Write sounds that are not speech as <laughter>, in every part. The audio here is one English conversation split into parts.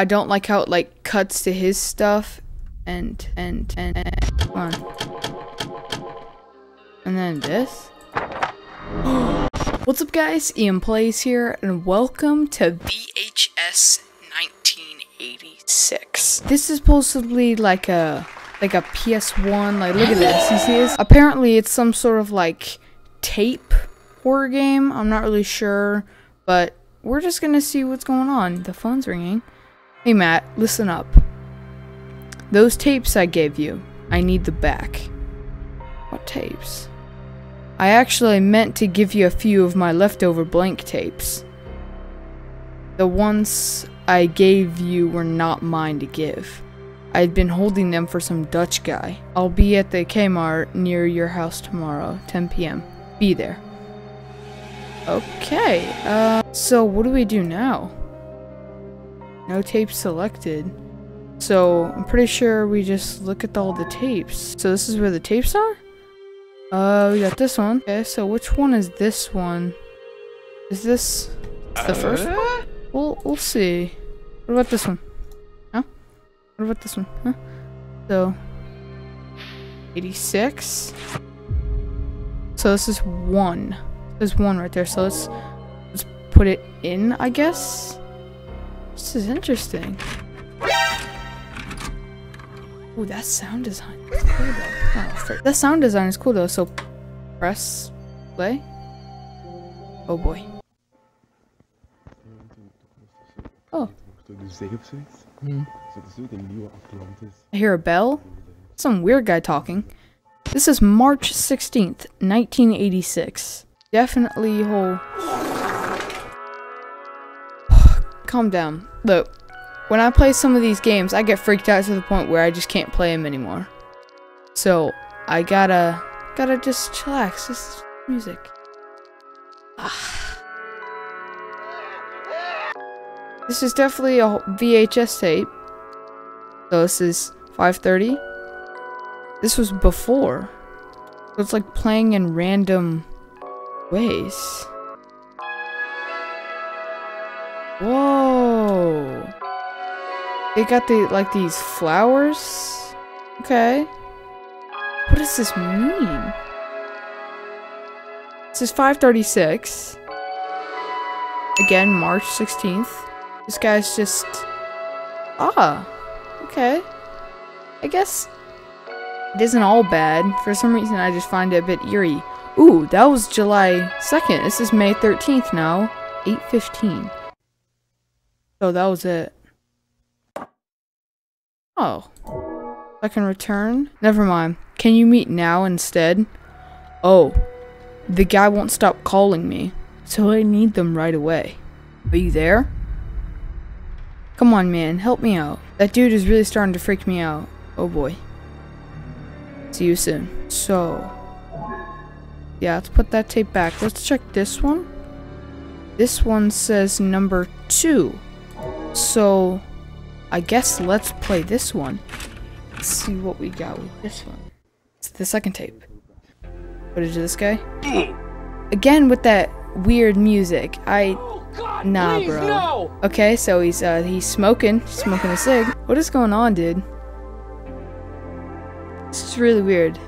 I don't like how it like cuts to his stuff and and and, and on. And then this. <gasps> What's up guys? Ian Plays here and welcome to VHS 1986. This is supposedly like a like a PS1, like look at this, you see this? Apparently it's some sort of like tape horror game, I'm not really sure, but we're just gonna see what's going on. The phone's ringing. Hey Matt, listen up. Those tapes I gave you, I need the back. What tapes? I actually meant to give you a few of my leftover blank tapes. The ones I gave you were not mine to give. I'd been holding them for some Dutch guy. I'll be at the Kmart near your house tomorrow, 10 p.m. Be there. Okay, uh, so what do we do now? No tape selected. So, I'm pretty sure we just look at all the tapes. So this is where the tapes are? Uh, we got this one. Okay, so which one is this one? Is this the first one? We'll, we'll see. What about this one? Huh? What about this one? Huh? So, 86. So this is one. There's one right there, so let's, let's put it in, I guess? This is interesting. Ooh, that sound design is cool though. Oh, that sound design is cool though, so press play. Oh boy. Oh. Hmm. I hear a bell. Some weird guy talking. This is March 16th, 1986. Definitely whole... Calm down. Look, when I play some of these games, I get freaked out to the point where I just can't play them anymore. So, I gotta, gotta just chillax. Is music. <sighs> This is definitely a VHS tape. So this is 530. This was before. So it's like playing in random ways. They got the like these flowers. Okay. What does this mean? This is 536. Again, March 16th. This guy's just... Ah. Okay. I guess it isn't all bad. For some reason, I just find it a bit eerie. Ooh, that was July 2nd. This is May 13th now. 8.15. So that was it. Oh. I can return? Never mind. Can you meet now instead? Oh. The guy won't stop calling me. So I need them right away. Are you there? Come on, man. Help me out. That dude is really starting to freak me out. Oh boy. See you soon. So. Yeah, let's put that tape back. Let's check this one. This one says number two. So, I guess let's play this one. Let's see what we got with this one. It's the second tape. Footage of this guy. Again with that weird music. I God, nah, bro. No. Okay, so he's uh he's smoking, smoking a cig. What is going on, dude? This is really weird.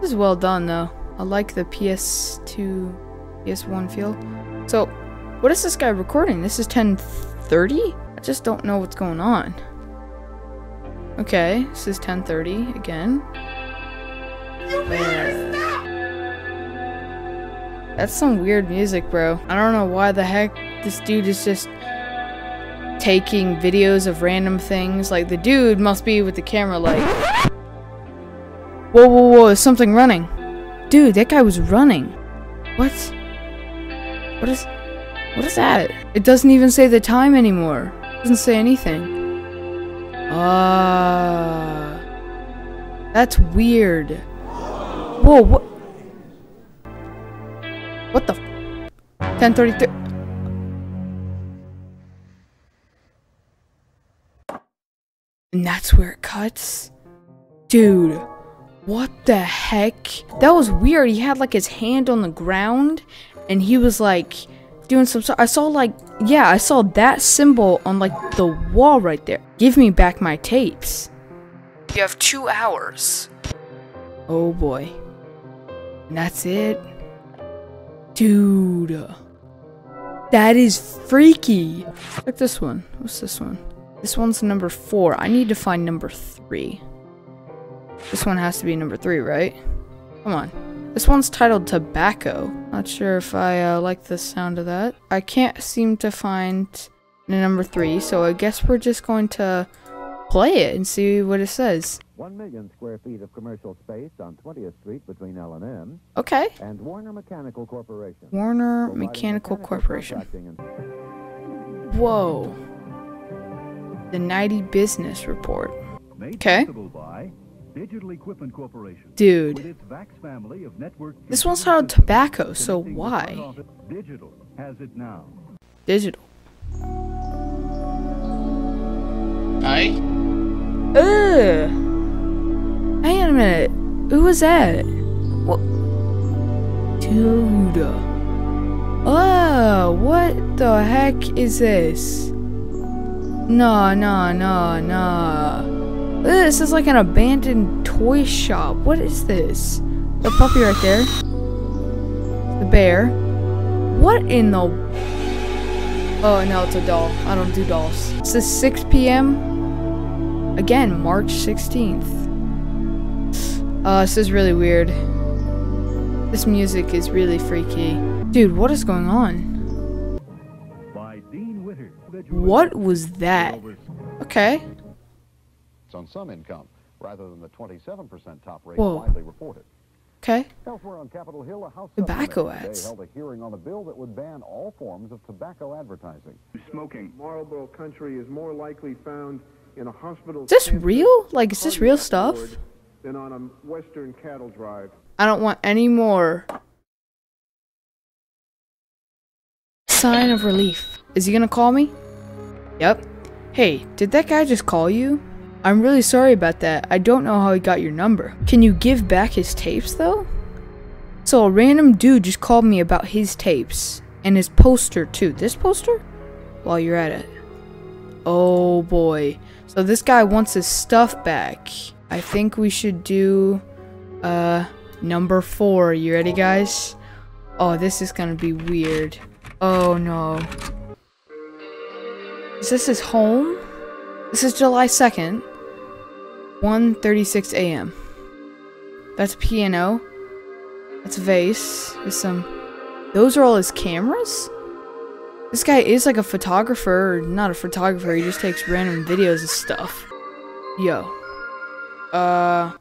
This is well done though. I like the PS2, PS1 feel. So, what is this guy recording? This is 1030? Just don't know what's going on. Okay, this is 1030 again. Uh, that's some weird music, bro. I don't know why the heck this dude is just taking videos of random things. Like, the dude must be with the camera like... Whoa, whoa, whoa, there's something running. Dude, that guy was running. What? What is... What is that? It doesn't even say the time anymore. Doesn't say anything. Ah... Uh, that's weird. Whoa, what? What the? 1033. And that's where it cuts? Dude, what the heck? That was weird. He had like his hand on the ground and he was like doing some stuff. I saw like, yeah, I saw that symbol on like the wall right there. Give me back my tapes. You have two hours. Oh boy. And that's it. Dude. That is freaky. Look at this one. What's this one? This one's number four. I need to find number three. This one has to be number three, right? Come on. This one's titled Tobacco. Not sure if I uh, like the sound of that. I can't seem to find the number three, so I guess we're just going to play it and see what it says. One million square feet of commercial space on 20th Street between L&M Okay. and Warner Mechanical Corporation. Warner Providing Mechanical Corporation. Whoa. The Nightly Business Report. Okay. Possible by Digital Equipment Corporation. With Dude. its VAX family of network This one's computer titled systems Tobacco, so connecting the front why? Digital has it now. Digital. Hi. Ugh. Hang on a minute. Who was that? What? Dude. Oh, what the heck is this? No, no, no, no. This is like an abandoned toy shop. What is this? The puppy right there. The bear. What in the... Oh, no, it's a doll. I don't do dolls. It says 6 p.m. Again, March 16th. Uh, this is really weird. This music is really freaky. Dude, what is going on? By Dean Witter. What was that? Okay. It's on some income, rather than the 27% top rate Whoa. widely reported. Okay. Elsewhere on Capitol Hill, a House Tobacco subcommittee ads. today held a hearing on a bill that would ban all forms of tobacco advertising. Smoking. Marlboro country is more likely found in a hospital. Is this real? Like, is this real stuff? Than on a western cattle drive. I don't want any more. Sign of relief. Is he gonna call me? Yep. Hey, did that guy just call you? I'm really sorry about that. I don't know how he got your number. Can you give back his tapes though? So a random dude just called me about his tapes. And his poster too. This poster? While you're at it. Oh boy. So this guy wants his stuff back. I think we should do uh number four. You ready guys? Oh, this is gonna be weird. Oh no. Is this his home? This is July 2nd. 1.36 a.m. That's a piano. That's a vase. There's some... Those are all his cameras? This guy is like a photographer, or not a photographer, he just takes random videos of stuff. Yo. Uh...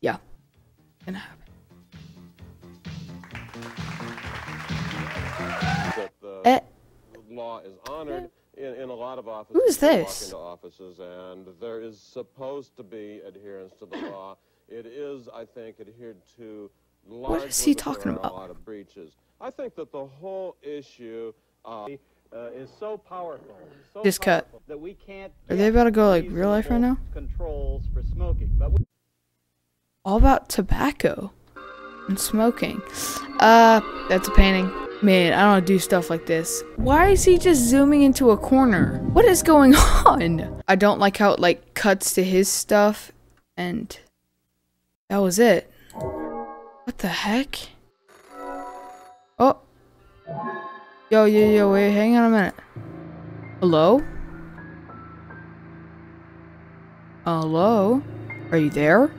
Yeah. Gonna happen. that the Eh. law is honored in, in a lot of offices. Who is You walk into offices and there is supposed to be adherence to the <clears throat> law. It is, I think, adhered to largely. is he talking about? A lot of breaches. I think that the whole issue. Uh, uh, is so powerful, so Just cut. that we can't. Are they about to go, like, real life right now? Controls for smoking, but all about tobacco and smoking. Uh, that's a painting. Man, I don't do stuff like this. Why is he just zooming into a corner? What is going <laughs> on? I don't like how it like cuts to his stuff and that was it. What the heck? Oh. Yo, yo, yo, wait, hang on a minute. Hello? Hello? Are you there?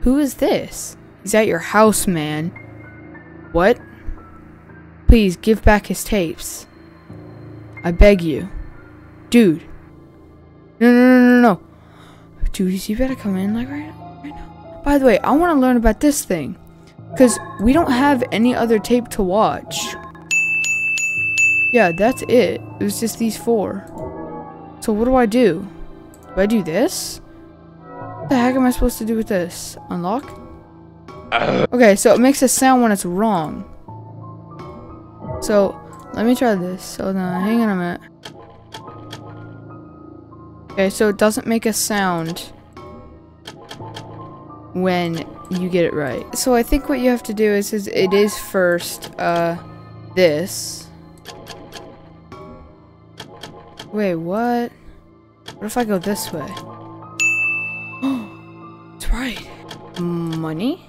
Who is this? He's at your house, man. What? Please give back his tapes. I beg you. Dude. No, no, no, no, no. Dude, you better come in like right, right now. By the way, I want to learn about this thing. Because we don't have any other tape to watch. Yeah, that's it. It was just these four. So what do I do? Do I do this? What the heck am I supposed to do with this? Unlock? Okay, so it makes a sound when it's wrong. So, let me try this. So hang on a minute. Okay, so it doesn't make a sound when you get it right. So I think what you have to do is, is it is first, uh, this. Wait, what? What if I go this way? <gasps> That's right. Money?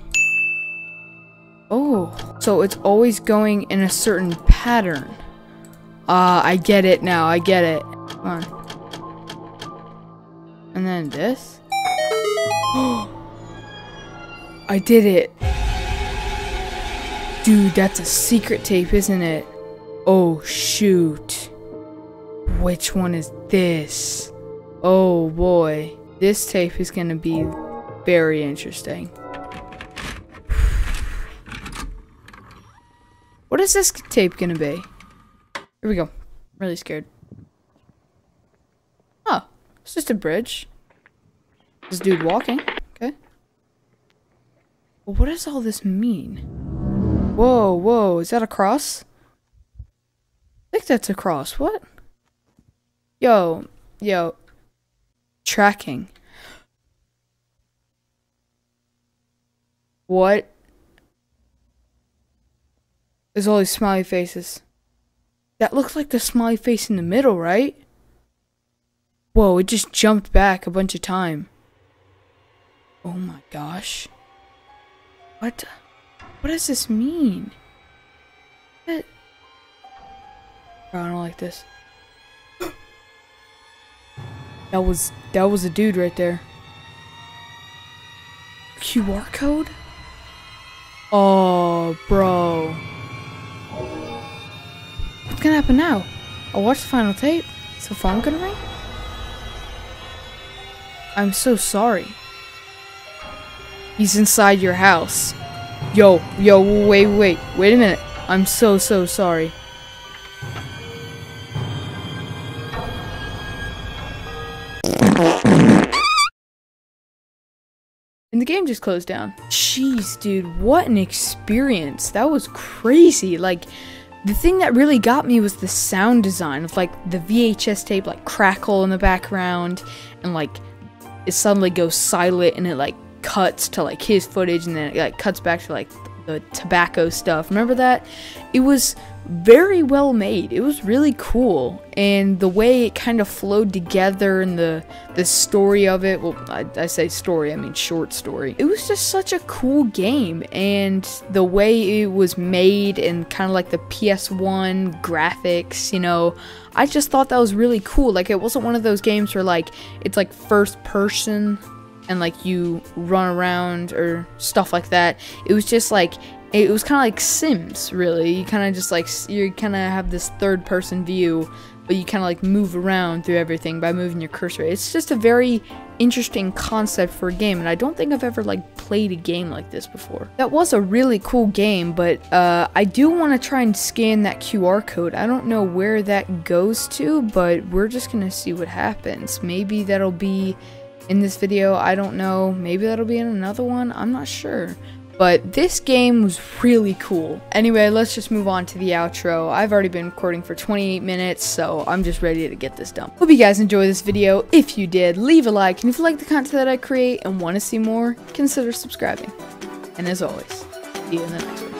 Oh, so it's always going in a certain pattern. Ah, uh, I get it now. I get it. Come on. And then this. <gasps> I did it. Dude, that's a secret tape, isn't it? Oh, shoot. Which one is this? Oh, boy. This tape is going to be very interesting. Is this tape to be? Here we go. I'm really scared. Oh, it's just a bridge. This dude walking. Okay. Well, what does all this mean? Whoa, whoa, is that a cross? I think that's a cross. What? Yo, yo. Tracking. What? There's all these smiley faces. That looks like the smiley face in the middle, right? Whoa, it just jumped back a bunch of time. Oh my gosh. What? What does this mean? What? I don't like this. <gasps> that was that was a dude right there. QR code? Oh, bro. Gonna happen now? I'll watch the final tape. Is the phone gonna ring? I'm so sorry. He's inside your house. Yo, yo, wait, wait, wait a minute. I'm so, so sorry. And the game just closed down. Jeez, dude, what an experience. That was crazy. Like, the thing that really got me was the sound design of like the VHS tape like crackle in the background and like it suddenly goes silent and it like cuts to like his footage and then it like cuts back to like the tobacco stuff. Remember that? It was very well made. It was really cool, and the way it kind of flowed together and the the story of it. Well, I, I, say story, I mean short story. It was just such a cool game, and the way it was made and kind of like the PS1 graphics, you know. I just thought that was really cool. Like it wasn't one of those games where like it's like first person and like you run around or stuff like that. It was just like it was kind of like Sims, really. You kind of just like you kind of have this third person view, but you kind of like move around through everything by moving your cursor. It's just a very interesting concept for a game, and I don't think I've ever like played a game like this before. That was a really cool game, but uh, I do want to try and scan that QR code. I don't know where that goes to, but we're just gonna see what happens. Maybe that'll be in this video. I don't know. Maybe that'll be in another one. I'm not sure. But this game was really cool. Anyway, let's just move on to the outro. I've already been recording for 28 minutes, so I'm just ready to get this done. Hope you guys enjoy this video. If you did, leave a like, and if you like the content that I create and want to see more, consider subscribing. And as always, see you in the next one.